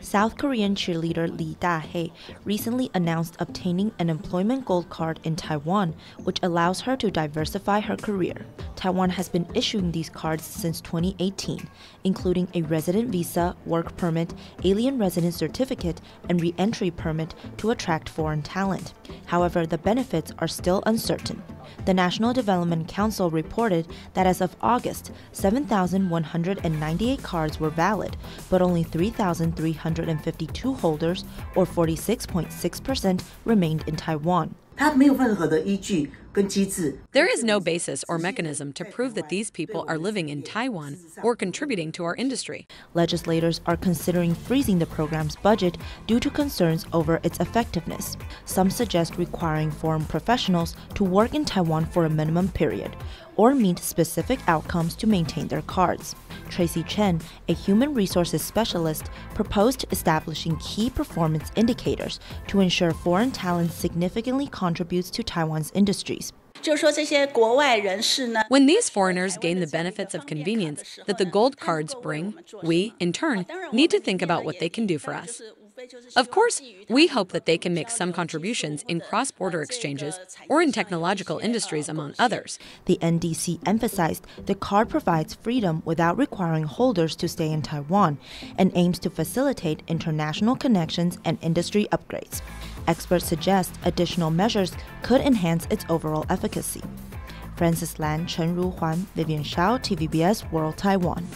South Korean cheerleader Lee Da-hye recently announced obtaining an employment gold card in Taiwan, which allows her to diversify her career. Taiwan has been issuing these cards since 2018, including a resident visa, work permit, alien resident certificate, and re-entry permit to attract foreign talent. However, the benefits are still uncertain. The National Development Council reported that as of August, 7,198 cards were valid, but only 3,352 holders, or 46.6%, remained in Taiwan. There is no basis or mechanism to prove that these people are living in Taiwan or contributing to our industry. Legislators are considering freezing the program's budget due to concerns over its effectiveness. Some suggest requiring foreign professionals to work in Taiwan for a minimum period or meet specific outcomes to maintain their cards. Tracy Chen, a human resources specialist, proposed establishing key performance indicators to ensure foreign talent significantly contributes to Taiwan's industries. When these foreigners gain the benefits of convenience that the gold cards bring, we, in turn, need to think about what they can do for us. Of course, we hope that they can make some contributions in cross border exchanges or in technological industries, among others. The NDC emphasized the card provides freedom without requiring holders to stay in Taiwan and aims to facilitate international connections and industry upgrades. Experts suggest additional measures could enhance its overall efficacy. Francis Lan, Chen Ruhuan, Vivian Shao, TVBS World Taiwan.